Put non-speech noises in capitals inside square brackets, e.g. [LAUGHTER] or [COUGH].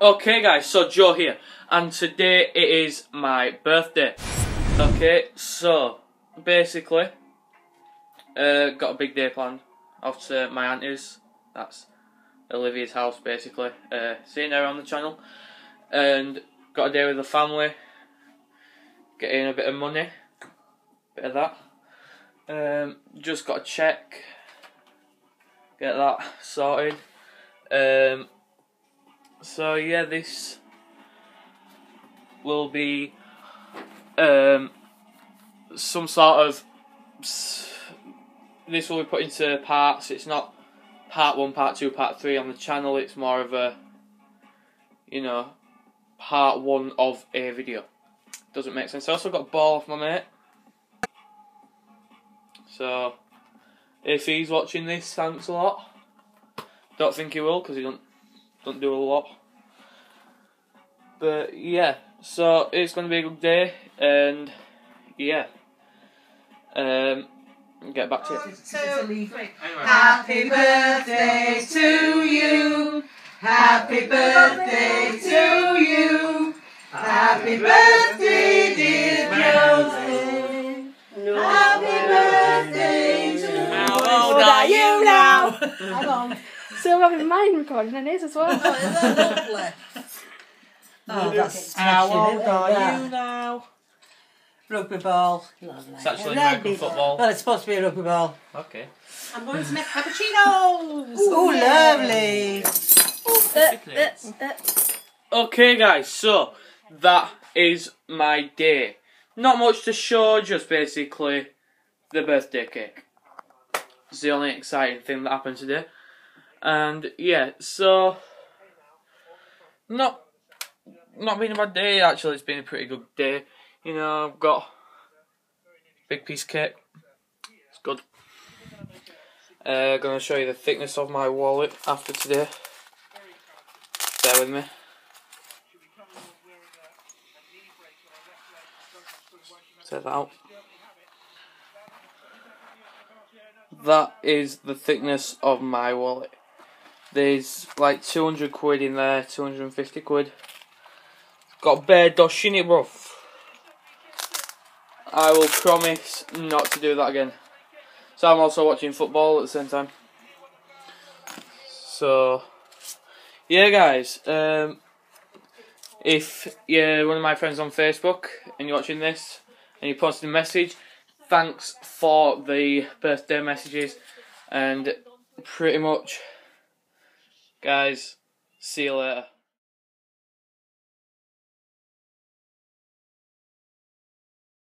Okay guys, so Joe here, and today it is my birthday. Okay, so basically, uh, got a big day planned off to my auntie's. That's Olivia's house, basically. Uh, seeing her on the channel, and got a day with the family. Getting a bit of money, bit of that. Um, just got to check, get that sorted. Um, so yeah, this will be um, some sort of this will be put into parts. It's not part one, part two, part three on the channel. It's more of a you know part one of a video. Doesn't make sense. I also got a ball off my mate. So if he's watching this, thanks a lot. Don't think he will because he don't don't do a lot. But yeah, so it's gonna be a good day, and yeah, um, get back to it. Happy birthday to you. Happy birthday to you. Happy birthday, now? Hang on. So I'm having mine recording and his as well. Oh, lovely? [LAUGHS] Oh, that's How smashing, old are you now? Rugby ball. Lovely. It's actually And American then- football. Well, it's supposed to be a rugby ball. Okay. I'm going to make cappuccinos. Oh, lovely. Okay, guys, so that is my day. Not much to show, just basically the birthday cake. It's the only exciting thing that happened today. And yeah, so not not been a bad day actually, it's been a pretty good day. You know, I've got big piece cake. It's good. Uh, gonna show you the thickness of my wallet after today. Bear with me. Set that out. That is the thickness of my wallet. There's like 200 quid in there, 250 quid. Got bare dosh in it, bro. I will promise not to do that again. So I'm also watching football at the same time. So, yeah, guys. Um, if you're one of my friends on Facebook and you're watching this and you posted a message, thanks for the birthday messages. And pretty much, guys, see you later.